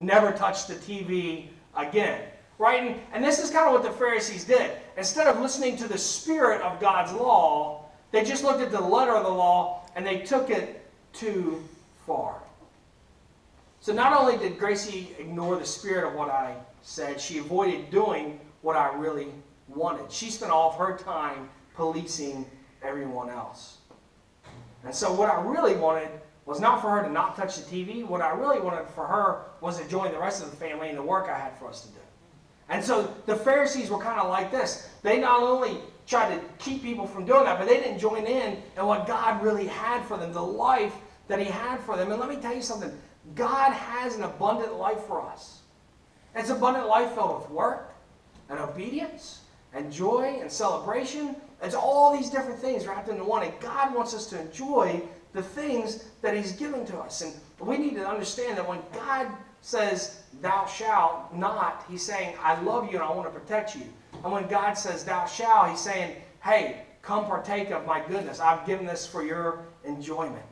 never touch the TV again. Right? And, and this is kind of what the Pharisees did. Instead of listening to the spirit of God's law, they just looked at the letter of the law and they took it too far. So not only did Gracie ignore the spirit of what I said, she avoided doing what I really wanted. She spent all of her time policing everyone else. And so what I really wanted was not for her to not touch the TV. What I really wanted for her was to join the rest of the family in the work I had for us to do. And so the Pharisees were kind of like this. They not only tried to keep people from doing that, but they didn't join in in what God really had for them, the life that He had for them. And let me tell you something God has an abundant life for us. It's abundant life filled with work and obedience and joy and celebration. It's all these different things wrapped into one. And God wants us to enjoy the things that He's given to us. And we need to understand that when God says, Thou shalt not, He's saying, I love you and I want to protect you. And when God says, Thou shalt, He's saying, Hey, come partake of my goodness. I've given this for your enjoyment.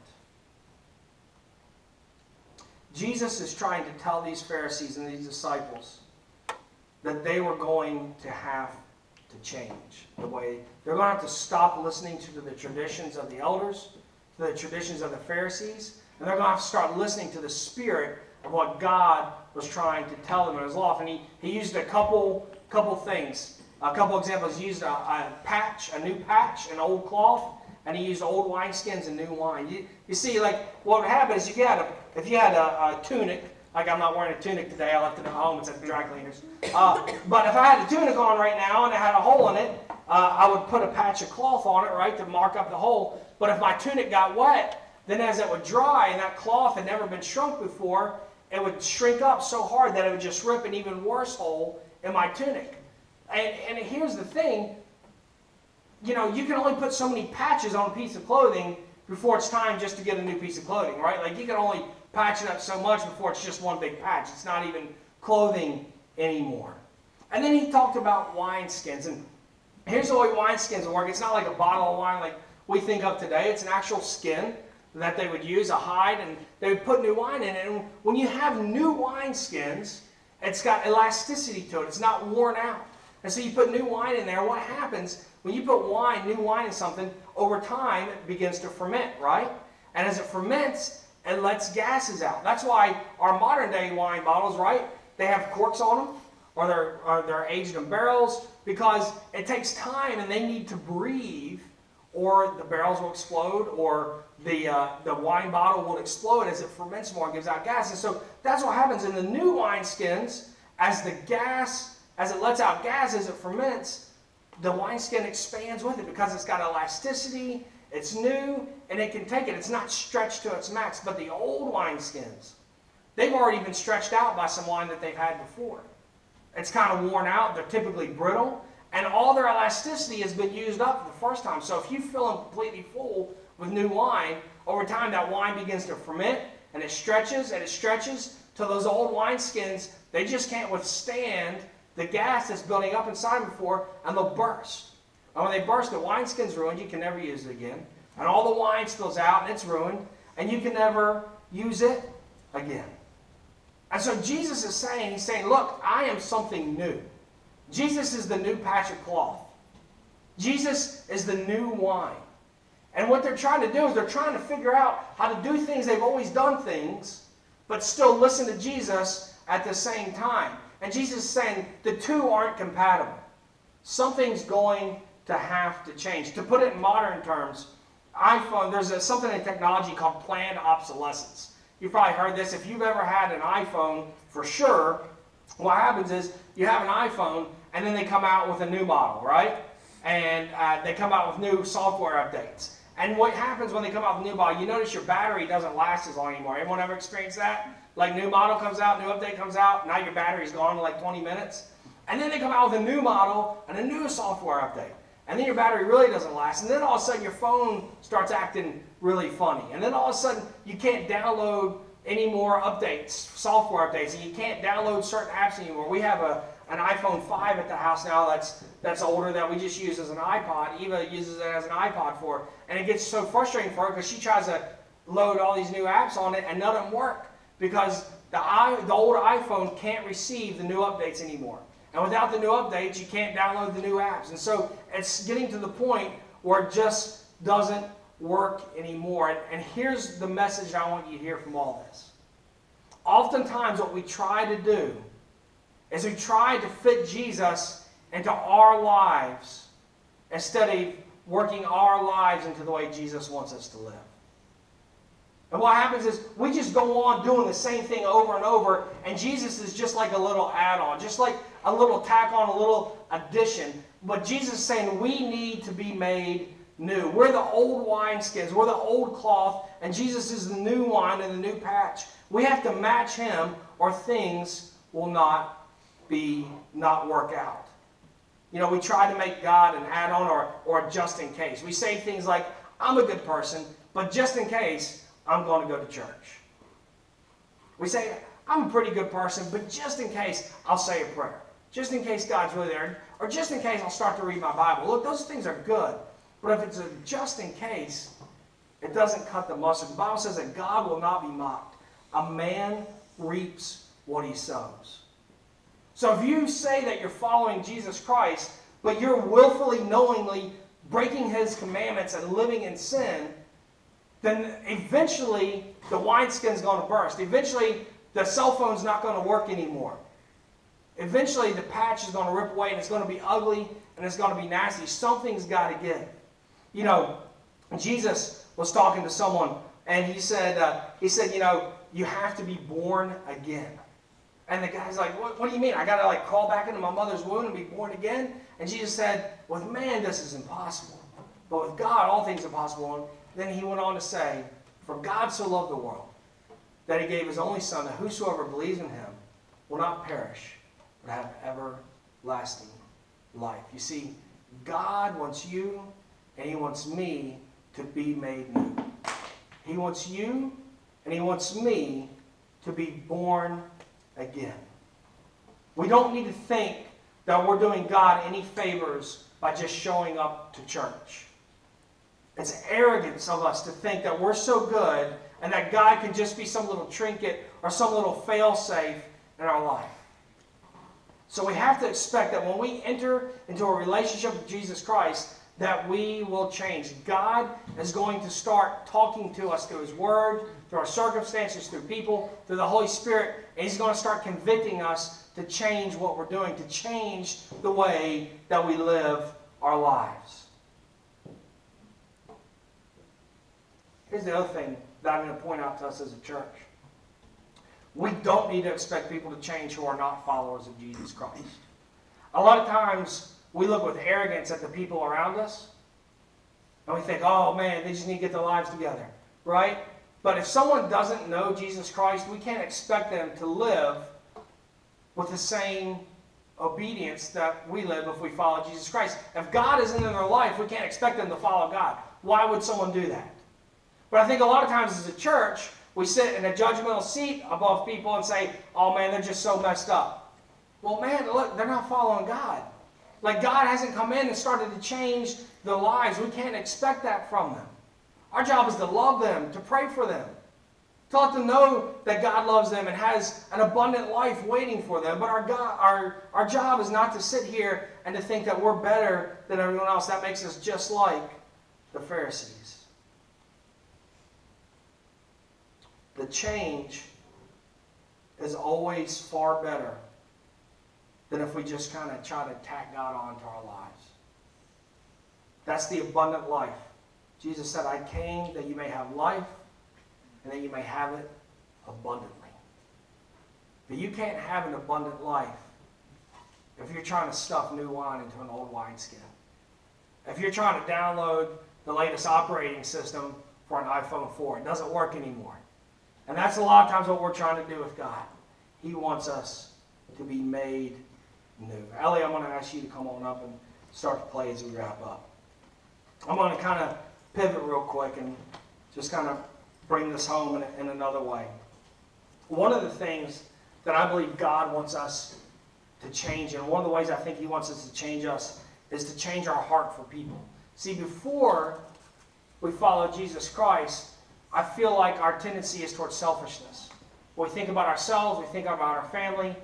Jesus is trying to tell these Pharisees and these disciples that they were going to have to change the way they're going to have to stop listening to the traditions of the elders, the traditions of the Pharisees, and they're going to have to start listening to the spirit of what God was trying to tell them in His law. And He, he used a couple couple things, a couple examples. He used a, a patch, a new patch, an old cloth, and he used old wineskins and new wine. You, you see, like what would happen is if you had a if you had a, a tunic like I'm not wearing a tunic today. I left it at home. It's at the dry cleaners. Uh, but if I had a tunic on right now and it had a hole in it, uh, I would put a patch of cloth on it, right, to mark up the hole. But if my tunic got wet, then as it would dry and that cloth had never been shrunk before, it would shrink up so hard that it would just rip an even worse hole in my tunic. And, and here's the thing, you know, you can only put so many patches on a piece of clothing before it's time just to get a new piece of clothing, right? Like you can only patch it up so much before it's just one big patch. It's not even clothing anymore. And then he talked about wineskins. And here's the way wineskins work. It's not like a bottle of wine like we think of today. It's an actual skin that they would use, a hide, and they would put new wine in it. And when you have new wine skins, it's got elasticity to it. It's not worn out. And so you put new wine in there. What happens when you put wine, new wine in something, over time it begins to ferment, right? And as it ferments, it lets gases out. That's why our modern day wine bottles, right, they have corks on them or they're, or they're aged in barrels because it takes time and they need to breathe or the barrels will explode or the, uh, the wine bottle will explode as it ferments more and gives out gases. So that's what happens in the new wine skins as the gas, as it lets out gas, as it ferments, the wineskin expands with it because it's got elasticity it's new and it can take it. It's not stretched to its max. But the old wineskins, they've already been stretched out by some wine that they've had before. It's kind of worn out. They're typically brittle. And all their elasticity has been used up the first time. So if you fill them completely full with new wine, over time that wine begins to ferment and it stretches and it stretches till those old wineskins, they just can't withstand the gas that's building up inside them before and they'll burst. And when they burst, the wineskin's are ruined. You can never use it again. And all the wine spills out and it's ruined. And you can never use it again. And so Jesus is saying, He's saying, look, I am something new. Jesus is the new patch of cloth. Jesus is the new wine. And what they're trying to do is they're trying to figure out how to do things they've always done things, but still listen to Jesus at the same time. And Jesus is saying the two aren't compatible. Something's going to have to change. To put it in modern terms, iPhone, there's a, something in technology called planned obsolescence. You've probably heard this. If you've ever had an iPhone, for sure, what happens is you have an iPhone and then they come out with a new model, right? And uh, they come out with new software updates. And what happens when they come out with a new model, you notice your battery doesn't last as long anymore. Anyone ever experienced that? Like new model comes out, new update comes out, now your battery's gone in like 20 minutes. And then they come out with a new model and a new software update and then your battery really doesn't last, and then all of a sudden your phone starts acting really funny, and then all of a sudden you can't download any more updates, software updates, and you can't download certain apps anymore. We have a an iPhone 5 at the house now that's that's older that we just use as an iPod. Eva uses it as an iPod for, and it gets so frustrating for her because she tries to load all these new apps on it and none of them work because the, i the old iPhone can't receive the new updates anymore. And without the new updates, you can't download the new apps. And so it's getting to the point where it just doesn't work anymore. And, and here's the message I want you to hear from all this. Oftentimes, what we try to do is we try to fit Jesus into our lives instead of working our lives into the way Jesus wants us to live. And what happens is we just go on doing the same thing over and over, and Jesus is just like a little add on, just like a little tack on, a little addition. But Jesus is saying we need to be made new. We're the old wineskins, we're the old cloth, and Jesus is the new wine and the new patch. We have to match him, or things will not be not work out. You know, we try to make God an add on or, or just in case. We say things like, I'm a good person, but just in case, I'm going to go to church. We say, I'm a pretty good person, but just in case, I'll say a prayer. Just in case God's really there. Or just in case I'll start to read my Bible. Look, those things are good. But if it's a just in case, it doesn't cut the mustard. The Bible says that God will not be mocked. A man reaps what he sows. So if you say that you're following Jesus Christ, but you're willfully, knowingly breaking his commandments and living in sin, then eventually the wineskin's going to burst. Eventually the cell phone's not going to work anymore. Eventually the patch is going to rip away and it's going to be ugly and it's going to be nasty. Something's got to give. You know, Jesus was talking to someone and he said, uh, he said, you know, you have to be born again. And the guy's like, what, what do you mean? I got to like crawl back into my mother's womb and be born again? And Jesus said, with man, this is impossible. But with God, all things are possible. And then he went on to say, for God so loved the world that he gave his only son that whosoever believes in him will not perish, but have everlasting life. You see, God wants you and he wants me to be made new. He wants you and he wants me to be born again. We don't need to think that we're doing God any favors by just showing up to church. It's arrogance of us to think that we're so good and that God can just be some little trinket or some little fail-safe in our life. So we have to expect that when we enter into a relationship with Jesus Christ, that we will change. God is going to start talking to us through His Word, through our circumstances, through people, through the Holy Spirit, and He's going to start convicting us to change what we're doing, to change the way that we live our lives. Here's the other thing that I'm going to point out to us as a church. We don't need to expect people to change who are not followers of Jesus Christ. A lot of times, we look with arrogance at the people around us, and we think, oh man, they just need to get their lives together, right? But if someone doesn't know Jesus Christ, we can't expect them to live with the same obedience that we live if we follow Jesus Christ. If God isn't in their life, we can't expect them to follow God. Why would someone do that? But I think a lot of times as a church, we sit in a judgmental seat above people and say, oh man, they're just so messed up. Well, man, look, they're not following God. Like God hasn't come in and started to change their lives. We can't expect that from them. Our job is to love them, to pray for them, to let them know that God loves them and has an abundant life waiting for them. But our, God, our, our job is not to sit here and to think that we're better than everyone else. That makes us just like the Pharisees. The change is always far better than if we just kind of try to tack God onto our lives. That's the abundant life. Jesus said, I came that you may have life and that you may have it abundantly. But you can't have an abundant life if you're trying to stuff new wine into an old wineskin. If you're trying to download the latest operating system for an iPhone 4, it doesn't work anymore. And that's a lot of times what we're trying to do with God. He wants us to be made new. Ellie, I'm going to ask you to come on up and start to play as we wrap up. I'm going to kind of pivot real quick and just kind of bring this home in, in another way. One of the things that I believe God wants us to change, and one of the ways I think He wants us to change us, is to change our heart for people. See, before we follow Jesus Christ, I feel like our tendency is towards selfishness. we think about ourselves, we think about our family,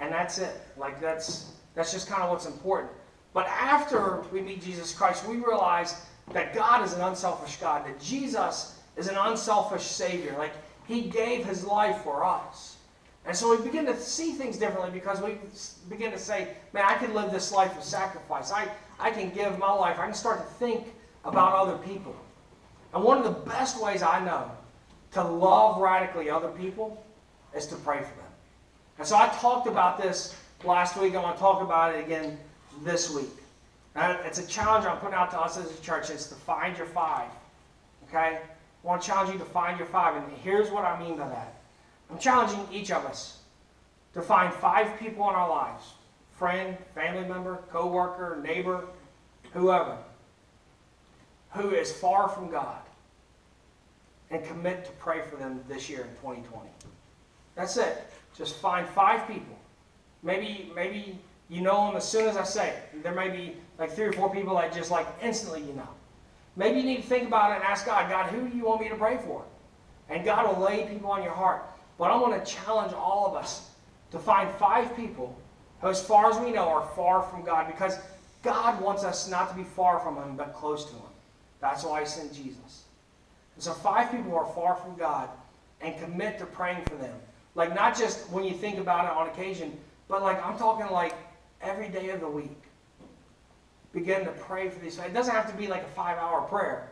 and that's it. Like that's that's just kind of what's important. But after we meet Jesus Christ, we realize that God is an unselfish God, that Jesus is an unselfish Savior. Like He gave His life for us. And so we begin to see things differently because we begin to say, man, I can live this life of sacrifice. I, I can give my life. I can start to think about other people. And one of the best ways I know to love radically other people is to pray for them. And so I talked about this last week. I want to talk about it again this week. And it's a challenge I'm putting out to us as a church. It's to find your five. Okay? I want to challenge you to find your five. And here's what I mean by that. I'm challenging each of us to find five people in our lives friend, family member, co worker, neighbor, whoever who is far from God and commit to pray for them this year in 2020. That's it. Just find five people. Maybe, maybe you know them as soon as I say it. There may be like three or four people that just like instantly you know. Maybe you need to think about it and ask God, God, who do you want me to pray for? And God will lay people on your heart. But I want to challenge all of us to find five people who, as far as we know, are far from God because God wants us not to be far from Him, but close to Him. That's why He sent Jesus. So, five people who are far from God and commit to praying for them. Like, not just when you think about it on occasion, but like, I'm talking like every day of the week. Begin to pray for these. It doesn't have to be like a five hour prayer,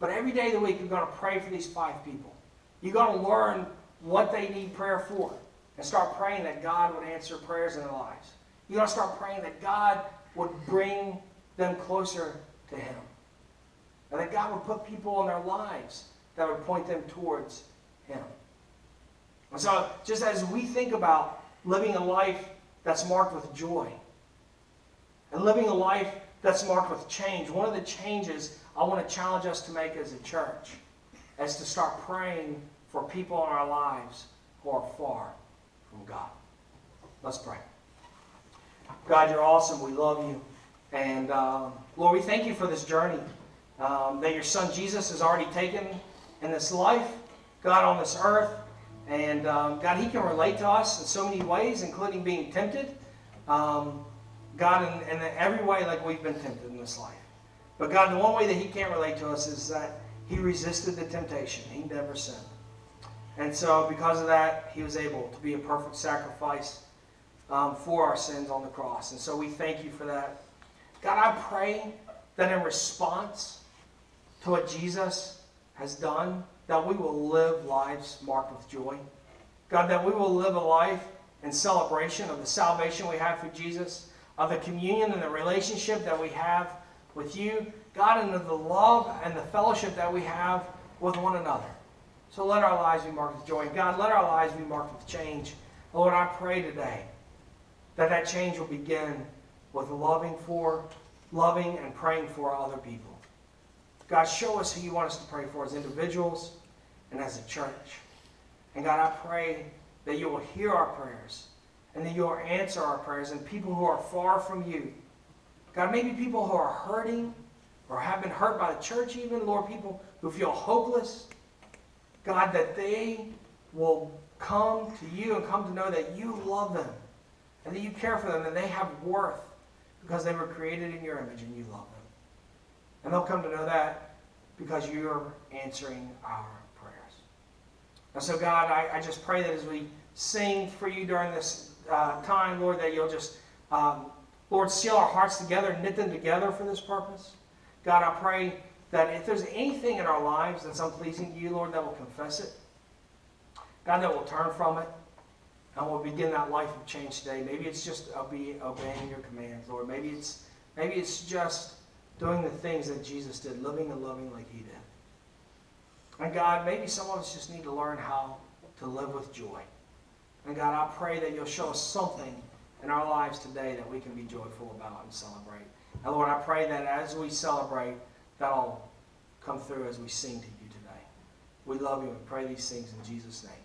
but every day of the week, you're going to pray for these five people. You're going to learn what they need prayer for and start praying that God would answer prayers in their lives. You're going to start praying that God would bring them closer to Him. And that God would put people in their lives that would point them towards Him. And so, just as we think about living a life that's marked with joy and living a life that's marked with change, one of the changes I want to challenge us to make as a church is to start praying for people in our lives who are far from God. Let's pray. God, you're awesome. We love you. And um, Lord, we thank you for this journey um, that your son Jesus has already taken in this life, God, on this earth. And um, God, he can relate to us in so many ways, including being tempted. Um, God, in, in every way like we've been tempted in this life. But God, the one way that he can't relate to us is that he resisted the temptation. He never sinned. And so, because of that, he was able to be a perfect sacrifice um, for our sins on the cross. And so, we thank you for that. God, I pray that in response to what Jesus has done, that we will live lives marked with joy. God, that we will live a life in celebration of the salvation we have through Jesus, of the communion and the relationship that we have with you, God, and of the love and the fellowship that we have with one another. So let our lives be marked with joy. God, let our lives be marked with change. Lord, I pray today that that change will begin with loving for, loving and praying for other people. God, show us who you want us to pray for as individuals and as a church. And God, I pray that you will hear our prayers and that you will answer our prayers and people who are far from you. God, maybe people who are hurting or have been hurt by the church even, Lord, people who feel hopeless. God, that they will come to you and come to know that you love them and that you care for them and they have worth because they were created in your image and you love them. And they'll come to know that because you're answering our prayers. And so, God, I, I just pray that as we sing for you during this uh, time, Lord, that you'll just, um, Lord, seal our hearts together, knit them together for this purpose. God, I pray that if there's anything in our lives that's unpleasing to you, Lord, that will confess it. God, that will turn from it. And we'll begin that life of change today. Maybe it's just obeying your commands, Lord. Maybe it's maybe it's just doing the things that Jesus did, living and loving like he did. And God, maybe some of us just need to learn how to live with joy. And God, I pray that you'll show us something in our lives today that we can be joyful about and celebrate. And Lord, I pray that as we celebrate, that'll come through as we sing to you today. We love you and pray these things in Jesus' name.